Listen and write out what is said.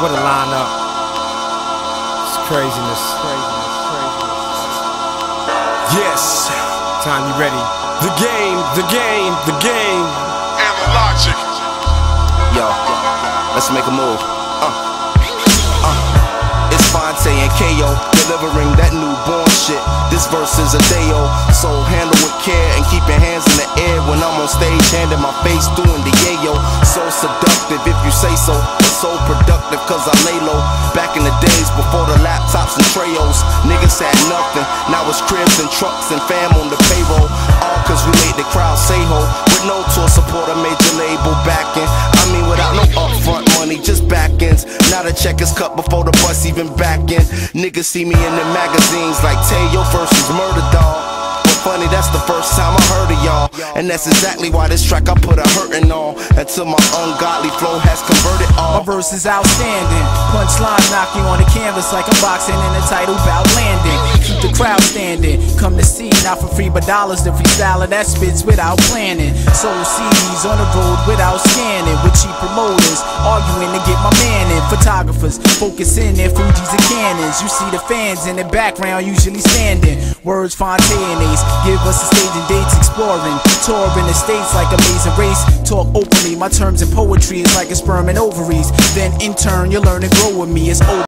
What a lineup. It's craziness. Yes, Time you ready? the game, the game, the game. Analogic. Yo, let's make a move. Uh, uh. It's Phonte and KO delivering that newborn shit. This verse is a Deo, so handle with care and keep your hands in the air when I'm on stage, handing my face doing the yayo. So seductive if you say so, so productive cause I lay low. Back in the days before the laptops and Treos, niggas had nothing. Now it's cribs and trucks and fam on the payroll. All cause we made the crowd say ho. With no tour support, a major label backing. I mean, without no upfront money, just back ends. Now the check is cut before the bus even back in. Niggas see me in the magazines like Tayo versus. But that's the first time I heard of y'all. And that's exactly why this track I put a hurtin' on. Until my ungodly flow has converted all. My verse is outstanding. Punchline knock you on the canvas like I'm boxing in the title bout landing. Keep the crowd standing. Come to see, not for free, but dollars. The freestyler that spits without planning. Sold CDs on the road without scanning. With cheap promoters arguing to get my man in. Photographers focusing their Fuji's and Canons. You see the fans in the background usually standing. Words Fontaines give us a stage and dates exploring. Touring the states like amazing race. Talk openly, my terms in poetry is like a sperm and ovaries. Then in turn, you learn to grow with me. It's over.